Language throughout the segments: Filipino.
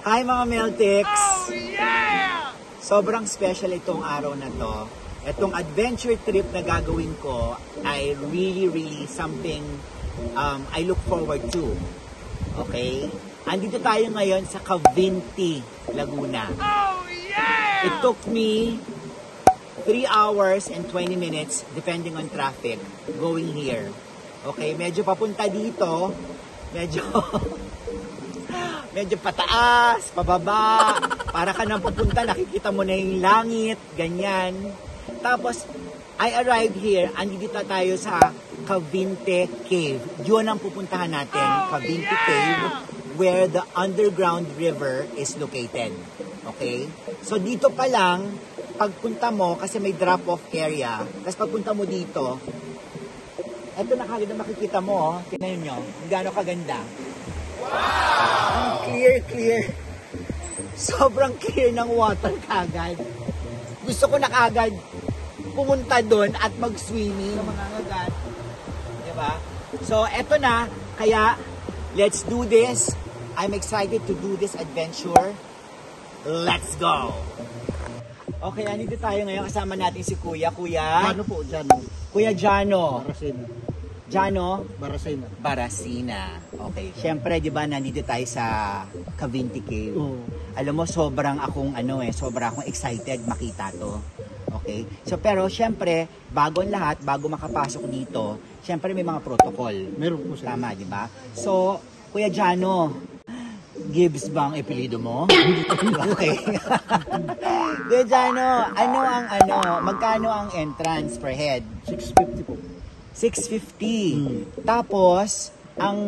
Hi mga Meltics! Sobrang special itong araw na to. Itong adventure trip na gagawin ko ay really, really something um, I look forward to. Okay? Andito tayo ngayon sa Cavinti, Laguna. It took me 3 hours and 20 minutes depending on traffic going here. Okay, medyo papunta dito, medyo medyo pataas, pababa, para ka nang pupunta, nakikita mo na yung langit, ganyan. Tapos, I arrived here, andito tayo sa Cavite Cave. Yun ang pupuntahan natin, Cavite Cave, where the underground river is located. Okay? So, dito pa lang, pagpunta mo, kasi may drop-off area, tapos pagpunta mo dito, eto na kagad na makikita mo, oh. Tingnan nyo, kung gaano kaganda. Ang clear, clear. Sobrang clear ng water kagad. Gusto ko na kagad pumunta doon at mag-swimming. Mga ngagat. Diba? So, eto na. Kaya, let's do this. I'm excited to do this adventure. Let's go! Okay, andito tayo ngayon. Kasama natin si Kuya. Kuya? Ano po, Jano? Kuya Jano. Barasena. Jano? Barasena. Barasina. Okay. Siyempre, di ba, nandito tayo sa Cavinti Cave. Oo. Alam mo, sobrang akong, ano eh, sobrang akong excited makita to. Okay? So, pero, siyempre, bago ang lahat, bago makapasok dito, siyempre may mga protocol. Meron po sila. Tama, di ba? So, Kuya Jano, Gibbs ba ang epelido mo? okay. Kuya Jano, ano ang ano, magkano ang entrance per head? 650 po. 650. Hmm. Tapos, ang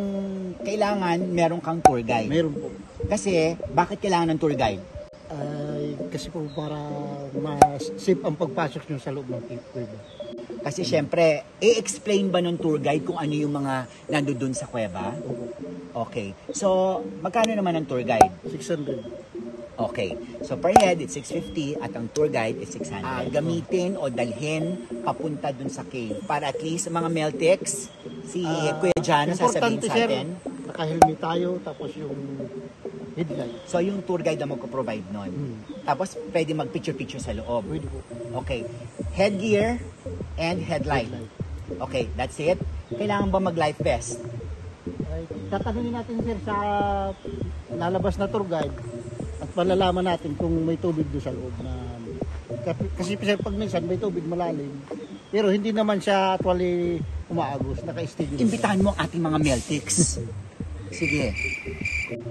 kailangan meron kang tour guide. Meron po. Kasi, bakit kailangan ng tour guide? Ay, kasi po para mas-safe ang pagpasok nyo sa loob ng cave. Kasi syempre, i-explain ba ng tour guide kung ano yung mga nandoon sa kuweba? Okay. So, magkano naman ang tour guide? 600. Okay. So, per head, it's 650 at ang tour guide is 600. Ah, gamitin o dalhin papunta dun sa cave para at least mga Meltex, si Ah, Kuya Jano sasabihin sa sir, atin. Naka-helmet tayo, tapos yung headlight. So, yung tour guide na magpo-provide nun. Hmm. Tapos, pwede mag-picture-picture sa loob. Pwede po. Okay. Headgear and headlight. Headlight. Okay, that's it. Kailangan ba mag-life vest? Tatanungin natin, sir, sa lalabas na tour guide malalaman natin kung may tubig doon sa loob na kasi sir, pag minsan may tubig malalim pero hindi naman siya actually umaagos naka-steady. Imbitahan mo ang ating mga Meltics. Sige.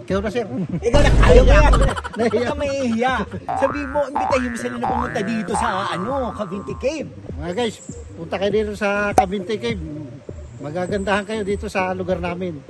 Kaya na sir Ikaw na mo yan. Huwag ka mahihiya. Sabi mo, imbitahin mo sila na pumunta dito sa ano, Cavinti Cave. mga guys punta kayo dito sa Cavite Cave magagandahan kayo dito sa lugar namin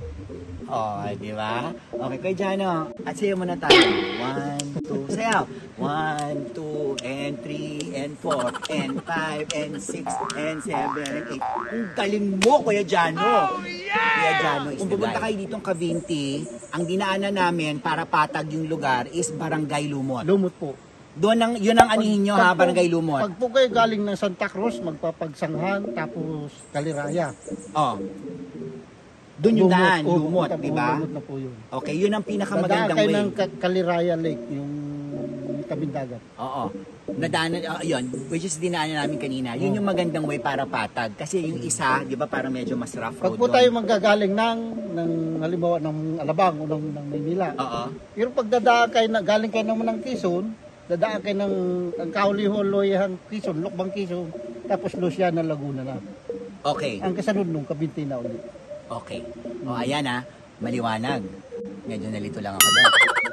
Oh, di ba? Okay, Kuya Jano. At sayo muna tayo. One, two, sayaw. One, two, and three, and four, and five, and six, and seven, and eight. Ang galing mo, Kuya Jano. Kuya Jano is Kung pupunta kayo dito ng Cavinti, ang dinaanan namin para patag yung lugar is Barangay Lumot. lumot po Doon ang, yun ang anihin nyo ha, Barangay Lumot. pag po kayo galing ng Santa Cruz magpapagsanghan tapos Kaliraya Oh. Doon yung daan, po, Lumot, di ba? Lumot na po yun Okay, yun ang Dadaan pinakamagandang kayo way. ng Ka- Kaliraya Lake, yung tabing dagat. Oo. Nadaanan, uh, yun, which is dinaanan namin kanina. Yun yung magandang way para patag. Kasi yung isa, di ba, parang medyo mas rough Pag road po doon. tayo manggagaling ng, ng halimbawa ng Alabang o ng, ng Maynila. Oo. Pero pag dadaan kayo, na, galing kayo naman ng Quezon, dadaan kayo ng ang Kauli-Holoyang Quezon, Lokbang Quezon, tapos Luciana, Laguna na. Okay. Ang kasunod nung Kabinti na ulit. Okay. O, ayan ah. Maliwanag. Medyo nalito lang ako doon.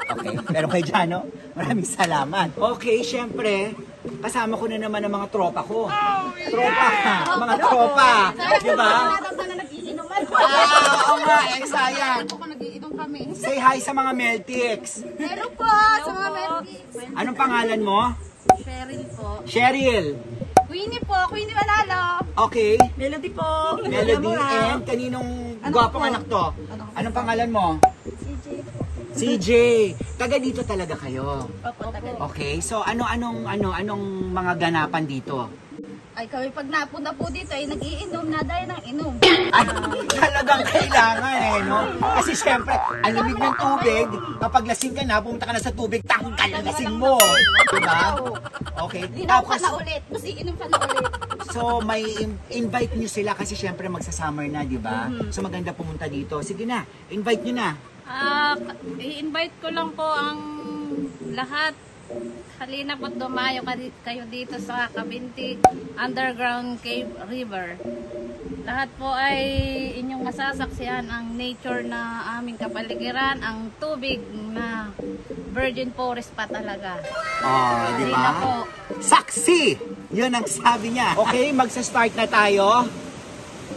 Okay. Pero kay Jano, maraming salamat. Okay, syempre, kasama ko na naman ang mga tropa ko. Tropa! Mga tropa! Di ba? Ah, oo nga, eh, sayang. Ako nag-iinom kami. Say hi sa mga Meltics. Meron po sa mga Melkis. Anong pangalan mo? Cheryl po. Cheryl. Queenie po. Queenie Manalo. Okay. Melody po. Melody and kaninong Ano gwapong po? anak to? Anong pangalan mo? CJ. CJ. Taga dito talaga kayo. Opo, tagal. Okay. So ano anong ano anong mga ganapan dito? Ay, kami pag napunta po dito ay nag-iinom na dahil ng inom. Ay, talagang kailangan eh, no? Kasi syempre, ang lamig ng tubig, kapag lasing ka na, pumunta ka na sa tubig, tanggal ang lasing mo. Diba? Okay. Linaw ka na ulit. Mas iinom ka na ulit. so may in- invite nyo sila kasi syempre magsa-summer na, di ba? Mm-hmm. So maganda pumunta dito. Sige na, invite nyo na. Ah, i-invite ko lang po ang lahat. Halina po't dumayo ka- kayo dito sa Kabinti Underground Cave River. Lahat po ay inyong masasaksihan ang nature na aming kapaligiran, ang tubig na virgin forest pa talaga. Oh, di Halina po. ba? Saksi! Yun ang sabi niya. Okay, magsa-start na tayo.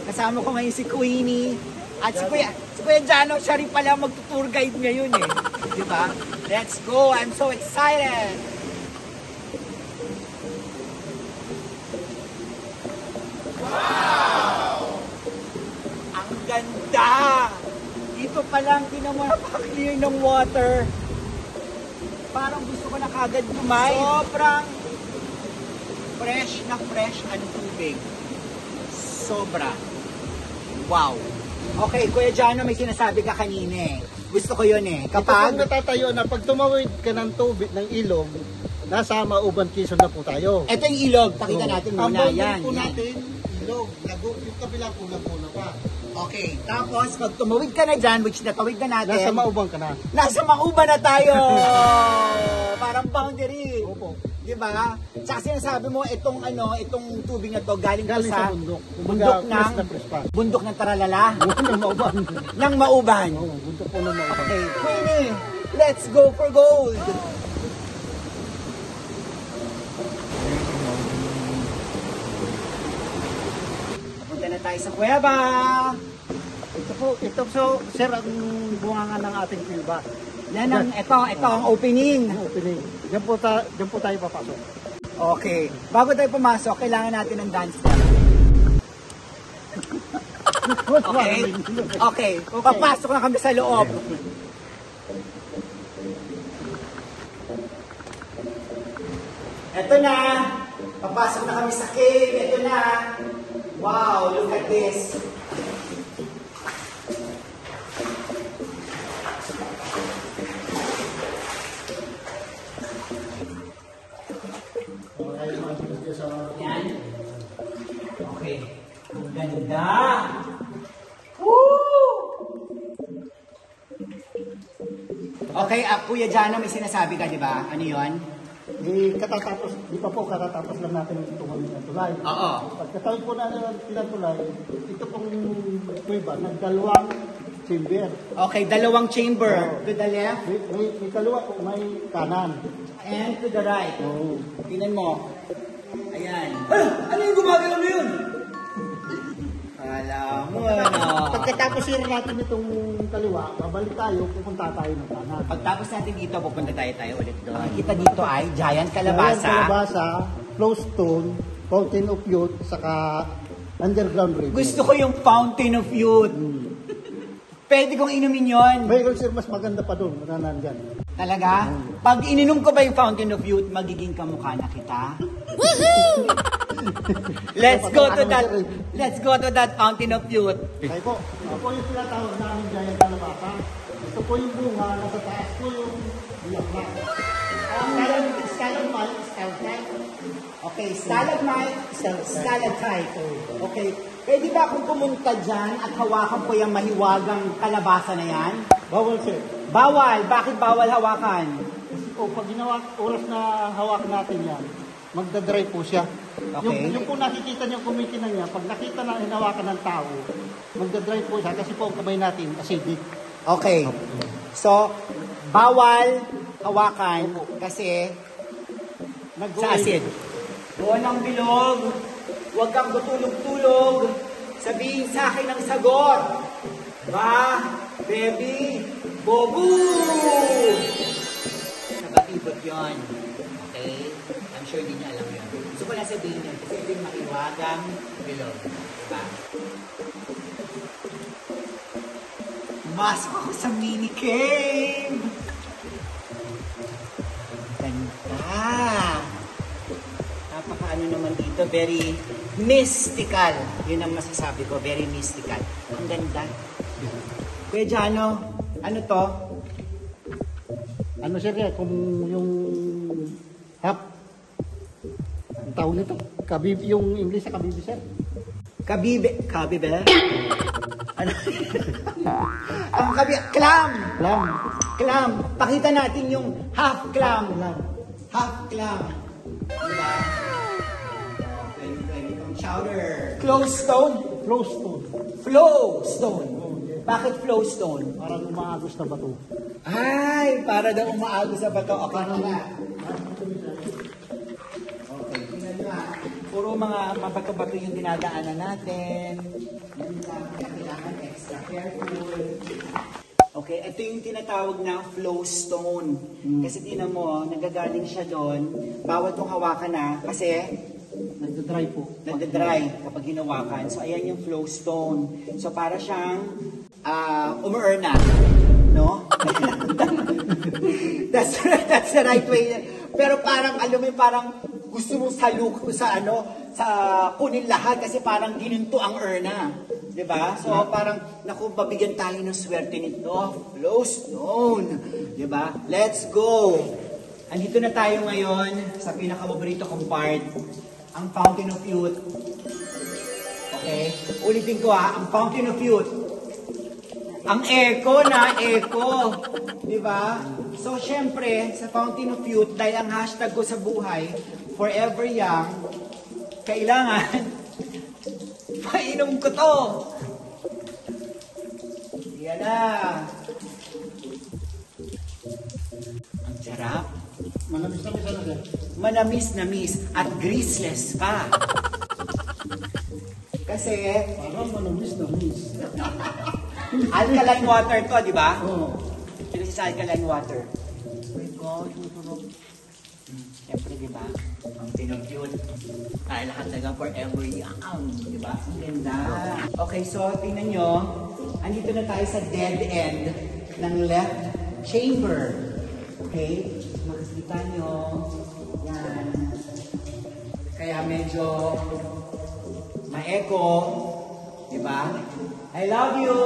Kasama ko ngayon si Queenie. At si Kuya, si Kuya Jano, siya rin pala mag-tour guide ngayon eh. Di ba? Let's go! I'm so excited! Ang ganda! Dito pa lang, di naman napaka-clear ng water. Parang gusto ko na kagad kumain. Sobrang fresh na fresh ang tubig. Sobra. Wow. Okay, Kuya Jano, may sinasabi ka kanina eh. Gusto ko yun eh. Kapag Kapag, natatayo na, pag tumawid ka ng tubig, ng ilog, nasa Mauban Quezon na po tayo. eto yung ilog, pakita natin Ang muna. boundary Yan, po yan. natin, ilog. Lago, yung kabilang po, Laguna pa. Okay, tapos pag tumawid ka na dyan, which natawid na natin, Nasa Mauban ka na. nasa Mauba na tayo! Parang boundary. Opo. Di ba? Tsaka sinasabi mo, itong ano, itong tubig na to galing, Galing sa, sa bundok. bundok ng, na fresh pa. bundok ng Taralala, ng Mauban. ng Mauban. Oo, bundok po ng Mauban. Okay, Queenie, let's go for gold! Tayo sa kuweba! Ito po, ito so, sir, ang bunganga ng ating pilba. Yan ang, ito, ito ang opening. Ang opening. Diyan po, ta, diyan po tayo papasok. Okay, bago tayo pumasok, kailangan natin ng dance step. Okay? Okay, papasok na kami sa loob. Ito na, papasok na kami sa cave. Ito na. Wow, look at this. Okay. Ang ganda. Woo! Okay, uh, Kuya Jano, may sinasabi ka, di ba? Ano yon? Di katatapos, di pa po katatapos lang natin ang tumawid ng tulay. Oo. Pagkatawid po natin ng tulay, ito pong kuiba, nagdalawang chamber. Okay, dalawang chamber. To the left May, may, may kaliwa po, may kanan. and to the right. Oo. Tingnan mo. Ayan. ano yung gumagalaw na yun? Kala mo, ano? Pagkatapos sir natin itong kaliwa, babalik tayo, pupunta tayo ng kanan. Pagtapos natin dito, pupunta tayo tayo ulit doon. Kita dito ay giant kalabasa. kalabasa, flowstone, fountain of youth, saka underground river. Gusto ko yung fountain of youth. Pwede kong inumin yon. Mayroon sir, mas maganda pa doon, mananan dyan. Talaga? Pag ininom ko ba yung fountain of youth, magiging kamukha na kita? let's go to that. Let's go to that fountain of youth. Kaya po, ito po yung tinatawag namin giant kalabasa. Ito po yung bunga, nasa taas po yung bulaklak. Stalagmite, stalagmite, stalagmite. Okay, stalagmite, stalactite. Okay. Pwede ba akong pumunta dyan at hawakan ko yung mahiwagang kalabasa na yan? Bawal sir. Bawal. Bakit bawal hawakan? Kasi po, pag ginawa, oras na hawak natin yan, magdadry po siya. Okay. Yung, yung po nakikita niyo kumikinan niya, pag nakita na hinawakan ng tao, magdadry po siya kasi po ang kamay natin acidic. Okay. So, bawal hawakan kasi nag sa acid. Walang bilog. Huwag kang gutulog-tulog. Sabihin sa akin ang sagot. Ba, baby, bobo! Nabatibot yun. Okay? I'm sure hindi niya alam yun. Gusto ko lang sabihin yun kasi ito yung maiwagang bilog. Diba? Masok ako sa mini cave! Ganda! Napaka ano naman dito, very Mystical. Yun ang masasabi ko. Very mystical. Ang ganda. Kuya Jano, ano to? Ano sir kaya kung yung half ang tawag nito, kabib, yung English sa kabibi sir. Kabibe. Kabibe? ano? ang kabi... Clam! Lam. Clam. Pakita natin yung half clam. Lam. Half clam. Diba? Chowder. Close stone. Flow stone. Flow stone. Bakit flow stone? Parang umaagos na bato. Ay, para daw umaagos sa bato. Okay, nga. Okay, tingnan nyo ha. Puro mga mabato-bato yung dinadaanan natin. Yun lang, kaya kailangan extra careful. Okay, ito yung tinatawag na flow stone. Kasi tinan mo, nagagaling siya doon. Bawal tong hawakan na kasi Nagdadry po. nagda-dry kapag hinawakan. So, ayan yung flow stone. So, para siyang uh, umuerna. No? that's, that's the right way. Pero parang, alam mo, parang gusto mo saluk sa ano, sa kunin lahat kasi parang gininto ang erna. 'Di ba? So parang naku babigyan tayo ng swerte nito. Flow stone. 'Di ba? Let's go. Andito na tayo ngayon sa pinakapaborito kong part, ang Fountain of Youth. Okay? Ulitin ko ha, ang Fountain of Youth. Ang echo na, echo. Di ba? So, syempre, sa Fountain of Youth, dahil ang hashtag ko sa buhay, forever young, kailangan, painom ko to. Yan na. Ang sarap. Manamis na bisa na. Manamis-namis at greaseless pa. Kasi, Parang manamis na miss. alkaline water to, di ba? Oo. Sino si alkaline water? Oh my God, yung tunog. Siyempre, di ba? Ang tinugyot. Ay, lahat talaga forever young. Di ba? Ang ganda. Okay, so tingnan nyo. Andito na tayo sa dead end ng left chamber. Okay? Makikita nyo. Kaya medyo ma-echo. Di ba? I love you.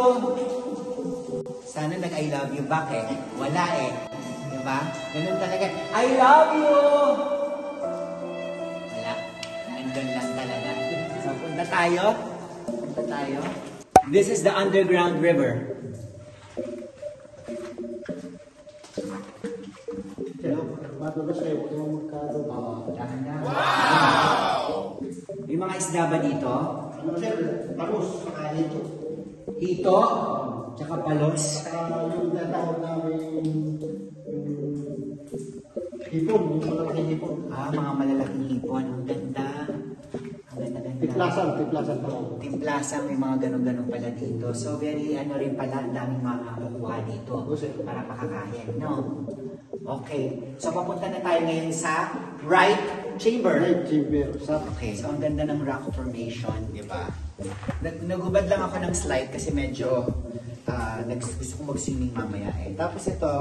Sana nag-I love you back eh. Wala eh. Di ba? Ganun talaga. I love you! Wala. Nandun lang talaga. So, punta tayo. Punta tayo. This is the underground river. Madulas kayo, huwag naman magkado. Oh, dahan-dahan. Wow! Yung mga isda ba dito? Ano sir, palos, saka hito. Hito, tsaka palos. Saka yung tinatawag namin yung hipon, yung malalaking hipon. Ah, mga malalaking hipon. Ang ganda. Ang ganda-ganda. Tiplasan, tiplasan pa lang. Timplasa, may mga ganun-ganun pala dito. So, very ano rin pala, ang daming makakukuha dito para makakain, no? Okay. So, papunta na tayo ngayon sa right chamber. Right chamber, sa Okay. So, ang ganda ng rock formation, di ba? Nag nagubad lang ako ng slide kasi medyo ah, nags- gusto kong mag-swimming mamaya eh. Tapos ito,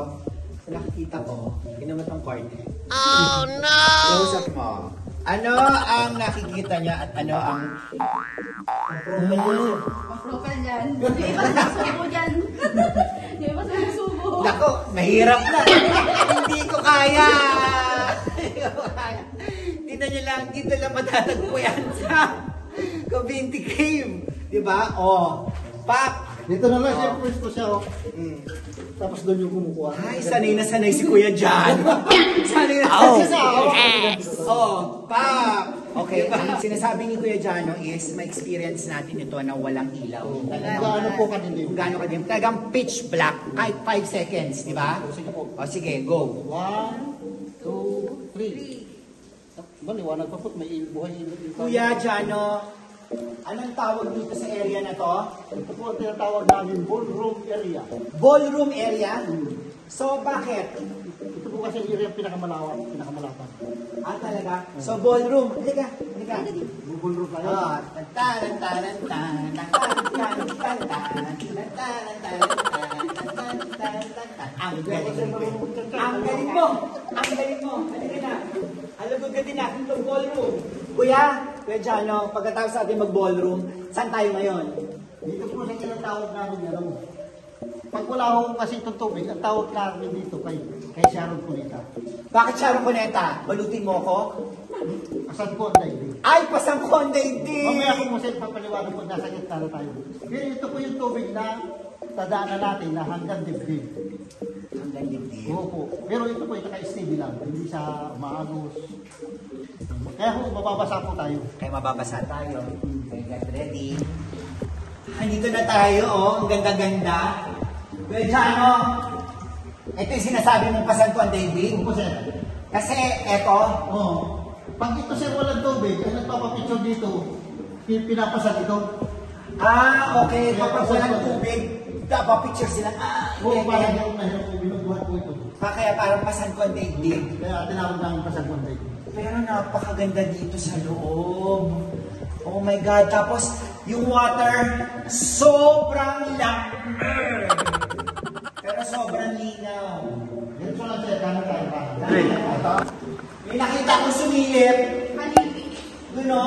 sa nakikita ko, ginawa tong corner. Oh, no! Close up mo. Ano ang nakikita niya at ano ang Profile yan. Yung iba sumusubo dyan. Yung iba sumusubo. Nako, mahirap na. Hindi ko kaya. Hindi ko kaya. Lang, dito lang matatagpo yan sa Cavinti Cave. Di ba? Oh, pak. Dito na lang siya, pwesto siya, oh. Mm. Tapos doon yung kumukuha. Ay, sanay na sanay si Kuya Jan. sanay na sanay siya. Oh, oh pak. Okay, ang sinasabi ni Kuya Jano is ma-experience natin ito na walang ilaw. Talagang- Gaano po kadilim? Kung gaano kadilim. Talagang pitch black, kahit 5 seconds, di ba? Sige po. O sige, go. One, two, three. Ba, liwanag pa po, may buhay il- Kuya Jano, anong tawag dito sa area na to? Ito po tinatawag namin ballroom area. Ballroom area? So, bakit? Ito po kasi area pinakamalawak, pinakamalapad. Ah, talaga? So, ballroom. Halika, halika. Ballroom tayo. Ah, tan tan tan tan tan tan tan tan tan tan tan tan tan Ang galing. Ang galing. mo! Ang galing mo! Halika na! Alabog ka din natin itong ballroom. Kuya, Kuya Jano, pagkatapos natin mag-ballroom, saan tayo ngayon? Dito po sa tinatawag namin ano. Pag wala ho kasi itong tubig, ang tawag namin dito kay, kay Sharon Cuneta. Bakit Sharon Cuneta? Balutin mo ako? Kasad ko ang daigdig. Ay, pasang ko ang daigdig! Mamaya ko mo sila papaliwanag pag nasa gitna na tayo. Pero ito po yung tubig na tadaanan natin na hanggang dibdib. Hanggang daigdig. Oo po. Pero ito po yung naka-steady lang. Hindi siya maagos. Kaya ho, mababasa po tayo. Kaya mababasa tayo. Okay, get ready. Andito na tayo, oh. Ang ganda-ganda. Kuya Jano, ito yung sinasabi mong pasan ko ang daigdig. Oo po sir. Kasi, eto, Oo. Pag ito sir walang tubig, ay nagpapapicture dito, pi- pinapasad ito. Ah, okay. Kapag walang tubig, dapat picture sila. Ah, Oo, hindi, parang yung nahirap po, binubuhat po ito. Ah, Kaya parang pasan ko ang daigdig. Kaya tinawag namin pasad ko ang daigdig. Pero napakaganda dito sa loob. Oh my God. Tapos, yung water, sobrang lamber. Pero sobrang linaw. Ganito lang sir, kanan tayo pa. May nakita kong sumilip. Doon o.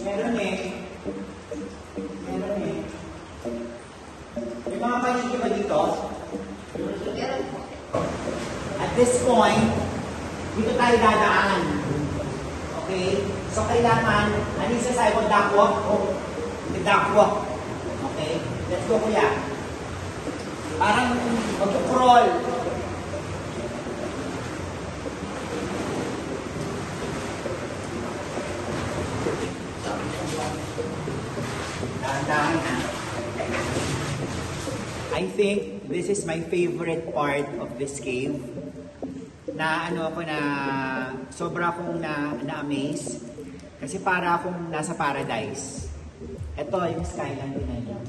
Meron eh. Mga paniki ba dito? At this point, dito tayo dadaan. Okay? So, kailangan, ano yung sasabi ko, duckwalk? O, the duckwalk. Okay? Let's go, kuya. Parang mag-crawl. Dahan-dahan na. I think this is my favorite part of this cave na ano ako na sobra akong na, na-amaze kasi para akong nasa paradise. Ito yung skyline din niya.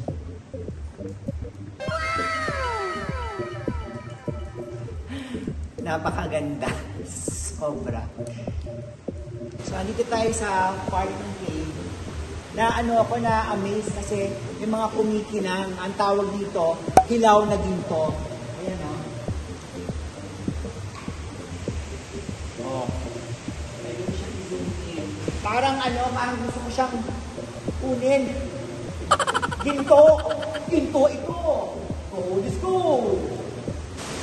Napakaganda. Sobra. So, andito tayo sa part ng cave na ano ako na amaze kasi yung mga kumikinang, ang tawag dito, hilaw na ginto. Ayan o. Oh. Parang ano, parang gusto ko siyang kunin. Ginto! Ginto ito! Oh, let's go!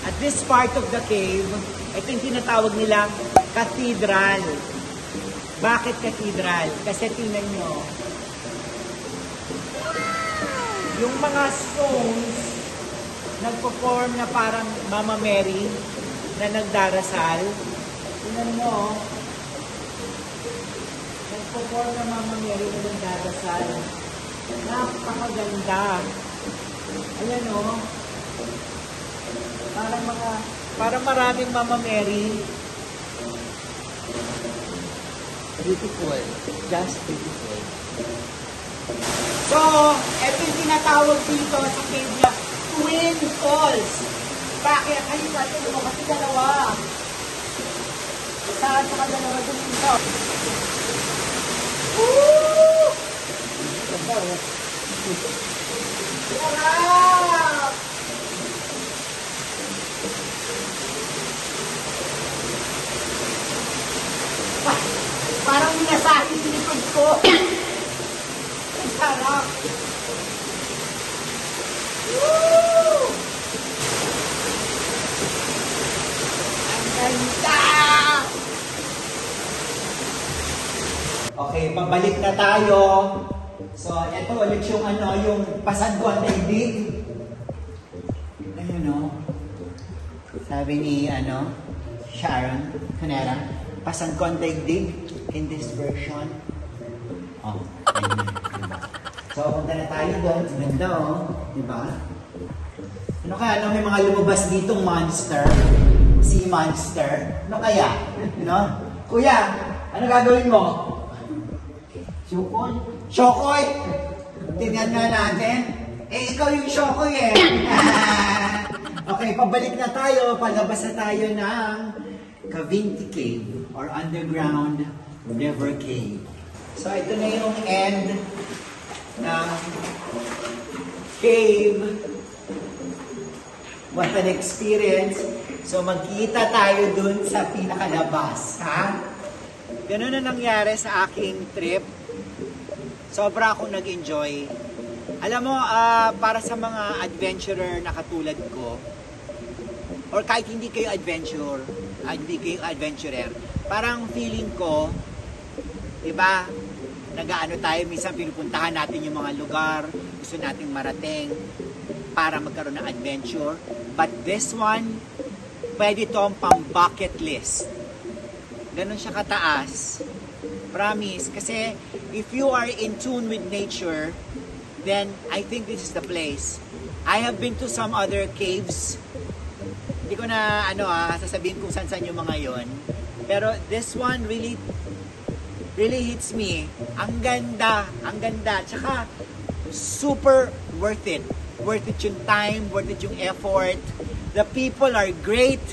At this part of the cave, ito yung tinatawag nilang cathedral. Bakit cathedral? Kasi tingnan nyo, yung mga stones, nagpo-form na parang Mama Mary na nagdarasal. Tingnan mo, oh. nagpo-form na Mama Mary na nagdarasal. Napakaganda. Ayan o. Oh. Parang mga, parang maraming Mama Mary. Beautiful. Just beautiful. So, ito yung tinatawag dito sa cave na Twin Falls. Bakit? Ay, ito mo kasi dalawa. Isa at saka dalawa din dito. Woo! Sarap! Pa- Parang minasahin yung likod ko. Ang sarap. Woo! Ang ganda! Pabalik na tayo. So, ito ulit yung ano, yung pasan ko ang daigdig. Ayun no. Sabi ni ano, Sharon Canera, pasan ko ang daigdig in this version. Oh? So, punta na tayo doon. Ganda oh. Diba? Ano kaya, ano, may mga lumabas ditong monster. Sea monster. Ano kaya? No? Kuya, ano gagawin mo? Sukoy. Shokoy! Tingnan nga natin. Eh, ikaw yung Shokoy eh. okay, pabalik na tayo. Palabas na tayo ng Cavinti Cave or Underground River Cave. So, ito na yung end ng cave. What an experience. So magkita tayo dun sa pinakalabas, ha? Ganun na nangyari sa aking trip. Sobra akong nag-enjoy. Alam mo, ah, para sa mga adventurer na katulad ko, or kahit hindi kayo adventure, ah, hindi kayo adventurer, parang feeling ko, di ba, nag-ano tayo, minsan pinupuntahan natin yung mga lugar, gusto nating marating para magkaroon ng adventure. But this one, pwede to ang pang bucket list. Ganon siya kataas. Promise. Kasi if you are in tune with nature, then I think this is the place. I have been to some other caves. Hindi ko na ano ah, sasabihin kung saan saan yung mga yon. Pero this one really really hits me. Ang ganda, ang ganda. Tsaka super worth it. Worth it yung time, worth it yung effort. The people are great.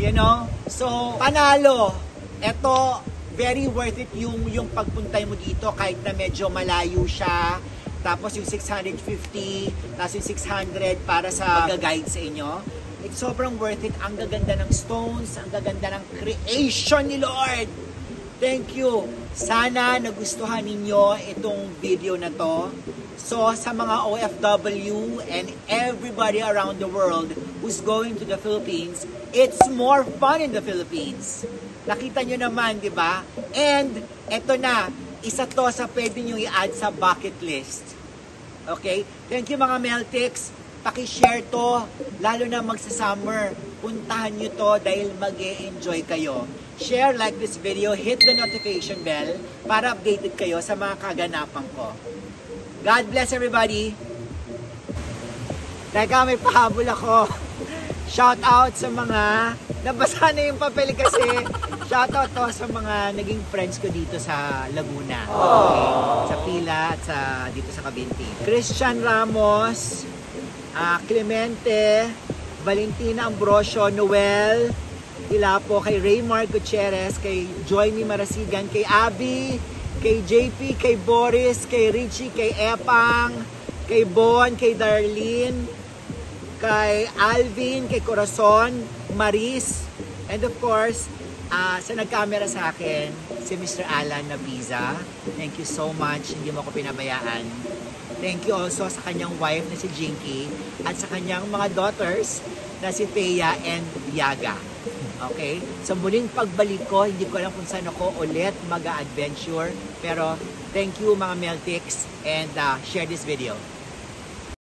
You know? So, panalo. Ito, very worth it yung, yung pagpuntay mo dito kahit na medyo malayo siya. Tapos yung 650, tapos yung 600 para sa mag-guide sa inyo. It's sobrang worth it. Ang gaganda ng stones, ang gaganda ng creation ni Lord. Thank you. Sana nagustuhan ninyo itong video na to. So sa mga OFW and everybody around the world who's going to the Philippines, it's more fun in the Philippines. Nakita nyo naman, di ba? And eto na, isa to sa pwede nyo i-add sa bucket list. Okay? Thank you mga Meltix. Paki-share to, lalo na magsa-summer. Puntahan nyo to dahil mag enjoy kayo. Share, like this video, hit the notification bell para updated kayo sa mga kaganapan ko. God bless everybody! Teka, may pahabol ako. Shout out sa mga, nabasa na yung papel kasi, shout out to sa mga naging friends ko dito sa Laguna. Okay? Sa Pila at sa, dito sa Cabinti. Christian Ramos, ah, Clemente, Valentina Ambrosio, Noel, Ilapo, kay Raymar Gutierrez, kay Joyny Marasigan, kay Abby, kay JP, kay Boris, kay Richie, kay Epang, kay Bon, kay Darlene, kay Alvin, kay Corazon, Maris, and of course, ah, sa nagkamera sa akin, si Mr. Alan Nabiza. Thank you so much, hindi mo ako pinabayaan. Thank you also sa kanyang wife na si Jinky at sa kanyang mga daughters na si Thea and Yaga. Okay? Sa muling pagbalik ko, hindi ko alam kung saan ako ulit mag-adventure. Pero thank you mga Meltix and uh, share this video.